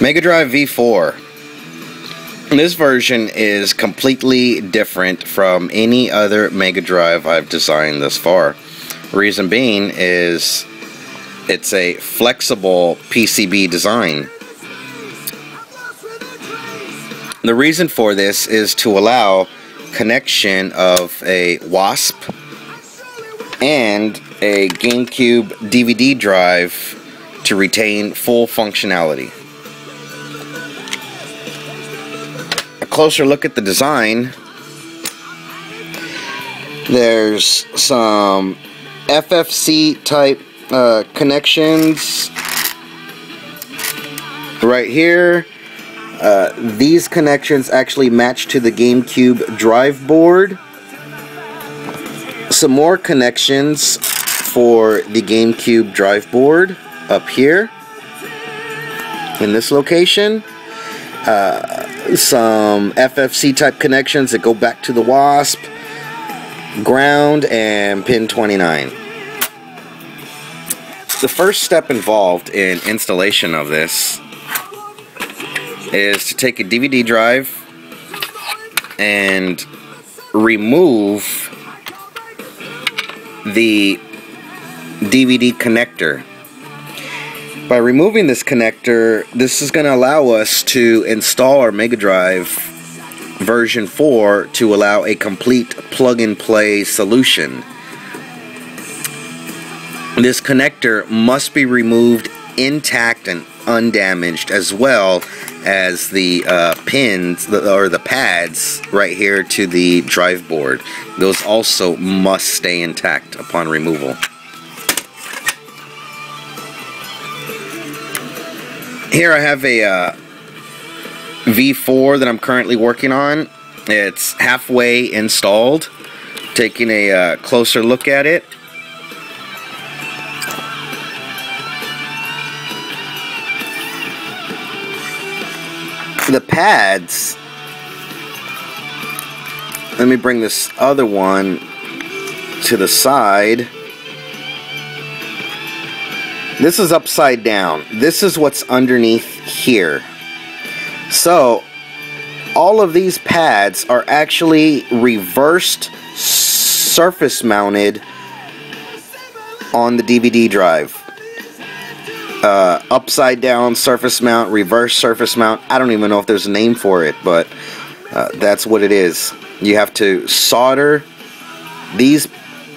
Mega Drive V4. This version is completely different from any other Mega Drive I've designed thus far. Reason being is it's a flexible PCB design. The reason for this is to allow connection of a WASP and a GameCube DVD drive to retain full functionality. Closer look at the design. There's some FFC type uh, connections right here. Uh, these connections actually match to the GameCube drive board. Some more connections for the GameCube drive board up here in this location. Uh, some FFC type connections that go back to the WASP, ground, and pin 29. The first step involved in installation of this is to take a DVD drive and remove the DVD connector. By removing this connector, this is going to allow us to install our Mega Drive version 4 to allow a complete plug-and-play solution. This connector must be removed intact and undamaged as well as the uh, pins or the pads right here to the drive board. Those also must stay intact upon removal. Here I have a uh, V4 that I'm currently working on. It's halfway installed. Taking a uh, closer look at it. The pads, let me bring this other one to the side. This is upside down. This is what's underneath here. So, all of these pads are actually reversed surface mounted on the DVD drive. Uh, upside down surface mount, reverse surface mount. I don't even know if there's a name for it, but uh, that's what it is. You have to solder these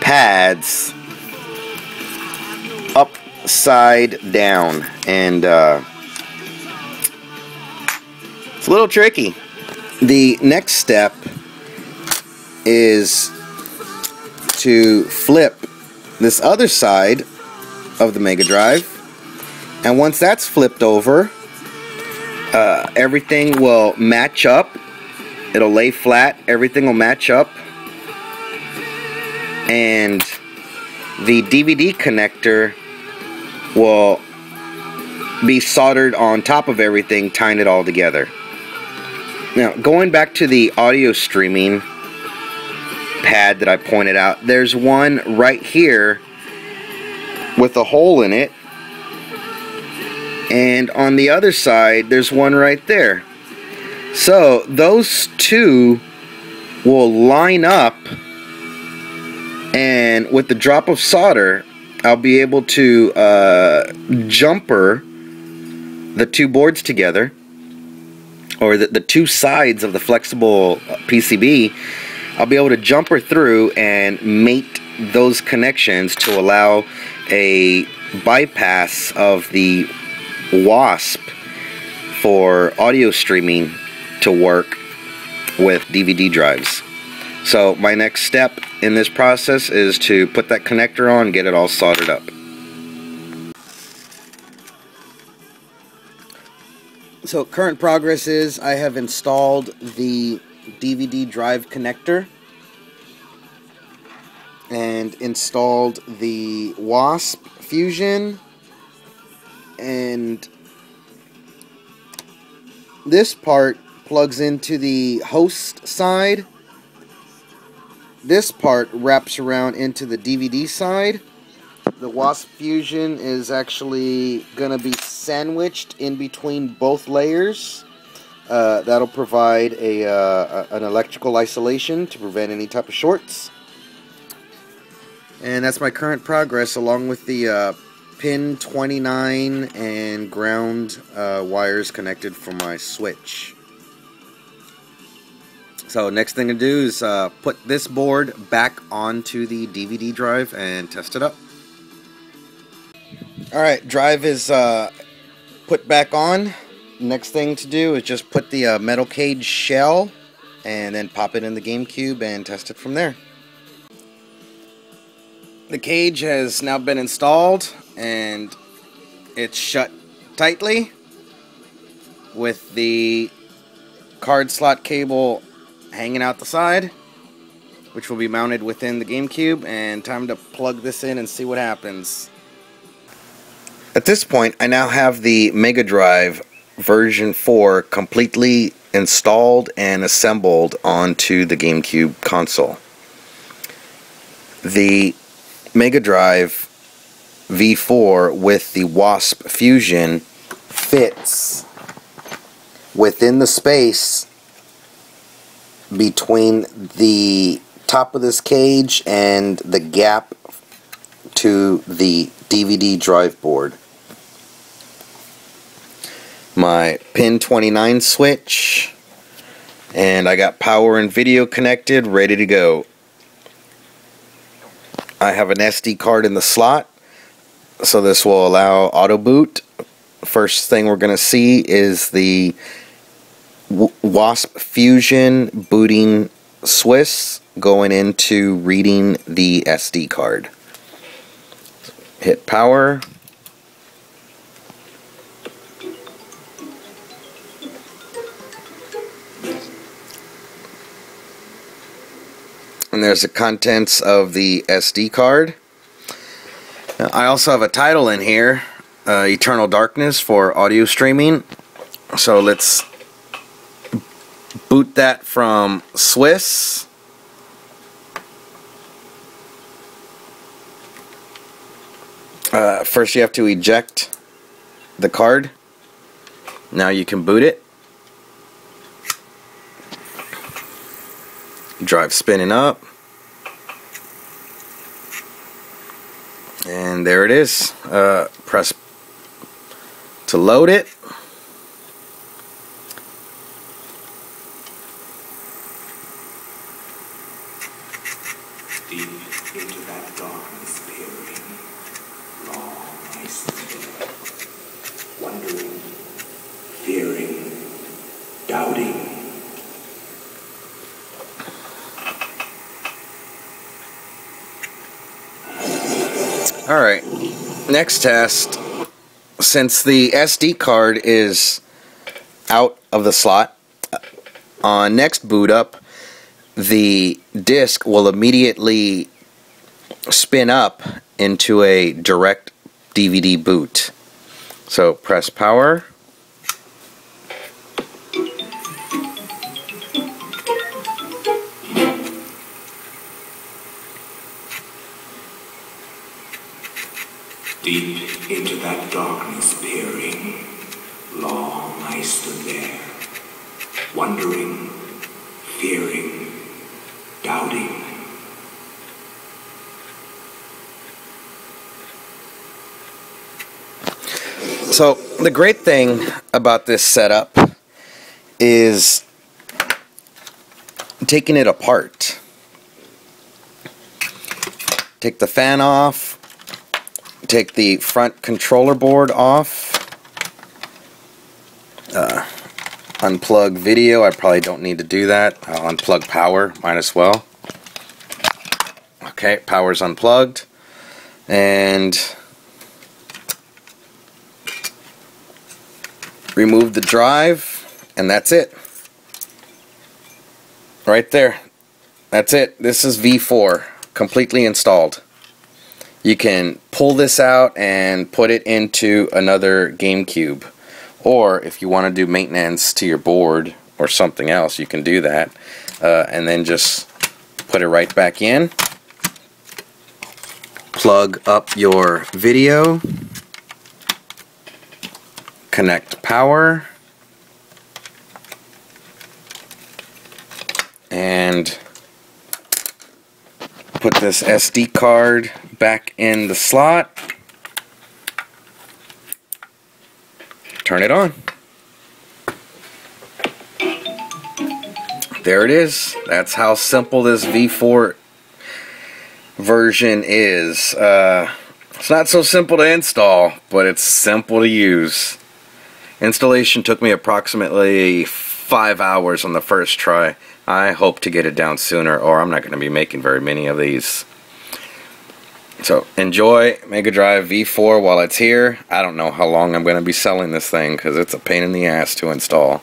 pads upside down, and uh, it's a little tricky. The next step is to flip this other side of the Mega Drive. And once that's flipped over uh, everything will match up. It'll lay flat. Everything will match up. And the DVD connector will be soldered on top of everything tying it all together. Now going back to the audio streaming pad that I pointed out there's one right here with a hole in it. And on the other side there's one right there. So those two will line up and with the drop of solder I'll be able to uh, jumper the two boards together or the, the two sides of the flexible PCB I'll be able to jumper through and mate those connections to allow a bypass of the WASP for audio streaming to work with DVD drives. So my next step in this process is to put that connector on get it all soldered up. So current progress is I have installed the DVD drive connector and installed the WASP Fusion and this part plugs into the host side. This part wraps around into the DVD side. The WASP Fusion is actually going to be sandwiched in between both layers. Uh, that'll provide a, uh, an electrical isolation to prevent any type of shorts. And that's my current progress along with the uh, pin 29 and ground uh, wires connected for my switch. So next thing to do is uh, put this board back onto the DVD drive and test it up. Alright, drive is uh, put back on. Next thing to do is just put the uh, metal cage shell and then pop it in the GameCube and test it from there. The cage has now been installed and it's shut tightly with the card slot cable hanging out the side which will be mounted within the GameCube and time to plug this in and see what happens. At this point I now have the Mega Drive version 4 completely installed and assembled onto the GameCube console. The Mega Drive V4 with the Wasp Fusion fits within the space between the top of this cage and the gap to the DVD drive board. My pin 29 switch and I got power and video connected ready to go. I have an SD card in the slot so this will allow auto boot. First thing we're going to see is the Wasp Fusion booting Swiss going into reading the SD card. Hit power. And there's the contents of the SD card. I also have a title in here, uh, Eternal Darkness for audio streaming. So let's boot that from Swiss. Uh, first you have to eject the card. Now you can boot it. Drive spinning up. And there it is. Uh, press to load it. Deep into that darkness peering, long I stood, wondering, fearing, doubting. Alright, next test. Since the SD card is out of the slot, on next boot up, the disk will immediately spin up into a direct DVD boot. So press power. That darkness peering, long I stood there, wondering, fearing, doubting. So the great thing about this setup is taking it apart. Take the fan off, take the front controller board off, uh, unplug video, I probably don't need to do that, I'll unplug power, might as well. Okay, power's unplugged, and remove the drive, and that's it. Right there. That's it. This is V4, completely installed. You can pull this out and put it into another GameCube. Or if you want to do maintenance to your board or something else, you can do that. Uh, and then just put it right back in. Plug up your video. connect power. And put this SD card back in the slot. Turn it on. There it is. That's how simple this V4 version is. Uh, it's not so simple to install, but it's simple to use. Installation took me approximately five hours on the first try. I hope to get it down sooner, or I'm not going to be making very many of these. So enjoy Mega Drive V4 while it's here. I don't know how long I'm going to be selling this thing because it's a pain in the ass to install.